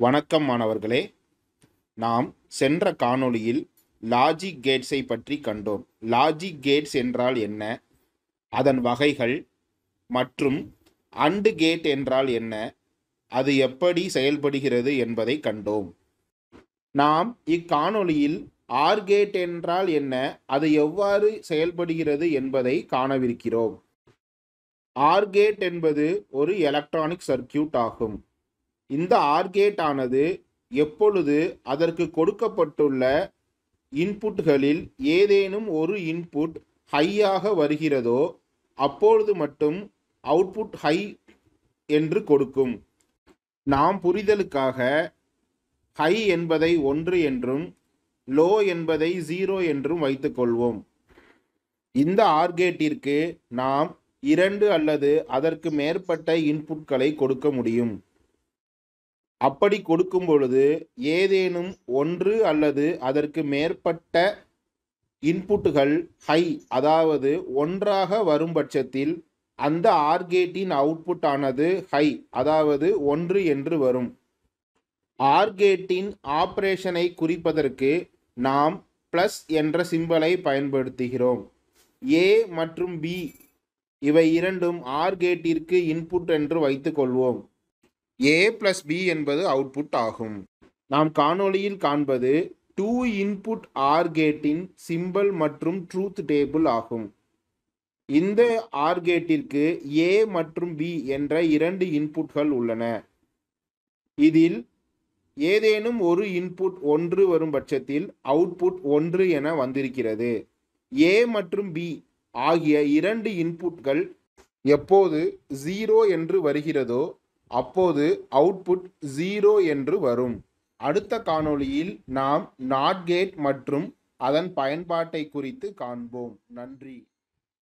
வணக்கம் மாணவர்களே. நாம் சென்ற காணொளியில் லாஜிக் கேட்ஸை பற்றி கண்டோம். லாஜிக் கேட்ஸ் என்றால் என்ன? அதன் வகைகள் மற்றும் அண்டு கேட் என்றால் என்ன? அது எப்படி செயல்படுகிறது என்பதை கண்டோம். நாம் இக்காணொளியில் ஆர் கேட் என்றால் என்ன? அது எவ்வாறு செயல்படுகிறது என்பதை காணவிருக்கிறோம். ஆர் கேட் என்பது ஒரு எலக்ட்ரானிக் சர்க்கியூட் ஆகும். இந்த ஆர் கேட் ஆனது எப்பொழுது அதற்கு கொடுக்கப்பட்டுள்ள இன்புட்களில் ஏதேனும் ஒரு இன்புட் ஹையாக வருகிறதோ அப்பொழுது மட்டும் அவுட்புட் ஹை என்று கொடுக்கும். நாம் புரிதலுக்காக ஹை என்பதை ஒன்று என்றும் லோ என்பதை ஜீரோ என்றும் வைத்துக்கொள்வோம். இந்த ஆர்கேட்டிற்கு நாம் இரண்டு அல்லது அதற்கு மேற்பட்ட இன்புட்களை கொடுக்க முடியும். அப்படி கொடுக்கும் பொழுது ஏதேனும் ஒன்று அல்லது அதற்கு மேற்பட்ட இன்புட்டுகள் ஹை அதாவது ஒன்றாக வரும் பட்சத்தில் அந்த ஆர்கேட்டின் அவுட்புட் ஆனது ஹை அதாவது ஒன்று என்று வரும். ஆர்கேட்டின் ஆப்ரேஷனை குறிப்பதற்கு நாம் பிளஸ் என்ற சிம்பலை பயன்படுத்துகிறோம். ஏ மற்றும் பி இவை இரண்டும் ஆர் கேட்டிற்கு இன்புட் என்று வைத்துக்கொள்வோம். ஏ பிளஸ் பி என்பது அவுட்புட் ஆகும். நாம் காணொளியில் காண்பது டூ இன்புட் ஆர் கேட்டின் சிம்பல் மற்றும் ட்ரூத் டேபிள் ஆகும். இந்த ஆர் கேட்டிற்கு ஏ மற்றும் பி என்ற இரண்டு இன்புட்கள் உள்ளன. இதில் ஏதேனும் ஒரு இன்புட் ஒன்று வரும் பட்சத்தில் அவுட்புட் ஒன்று என வந்திருக்கிறது. ஏ மற்றும் பி ஆகிய இரண்டு இன்புட்கள் எப்போது ஜீரோ என்று வருகிறதோ அப்போது அவுட்புட் ஜீரோ என்று வரும். அடுத்த காணொளியில் நாம் நாட் கேட் மற்றும் அதன் பயன்பாட்டை குறித்து காண்போம். நன்றி.